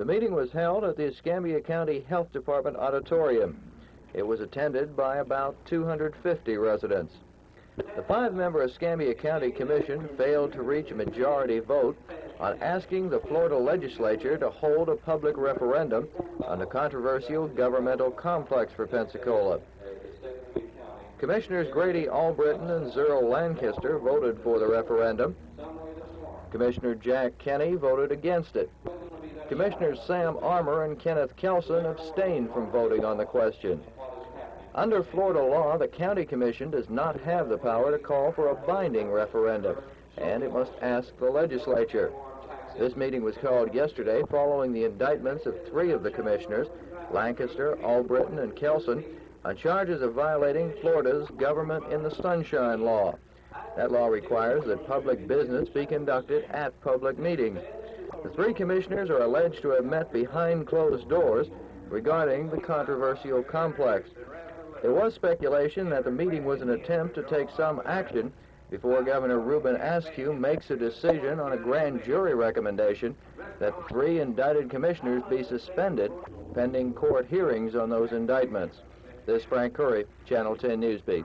The meeting was held at the Escambia County Health Department auditorium. It was attended by about 250 residents. The five-member Escambia County Commission failed to reach a majority vote on asking the Florida legislature to hold a public referendum on the controversial governmental complex for Pensacola. Commissioners Grady Albritton and Zerl Lancaster voted for the referendum. Commissioner Jack Kenny voted against it. Commissioners Sam Armour and Kenneth Kelson abstained from voting on the question. Under Florida law, the county commission does not have the power to call for a binding referendum, and it must ask the legislature. This meeting was called yesterday following the indictments of three of the commissioners, Lancaster, Albritton, and Kelson, on charges of violating Florida's government in the Sunshine Law. That law requires that public business be conducted at public meetings. The three commissioners are alleged to have met behind closed doors regarding the controversial complex. There was speculation that the meeting was an attempt to take some action before Governor Reubin Askew makes a decision on a grand jury recommendation that three indicted commissioners be suspended pending court hearings on those indictments. This is Frank Kury, Channel 10 Newsbeat.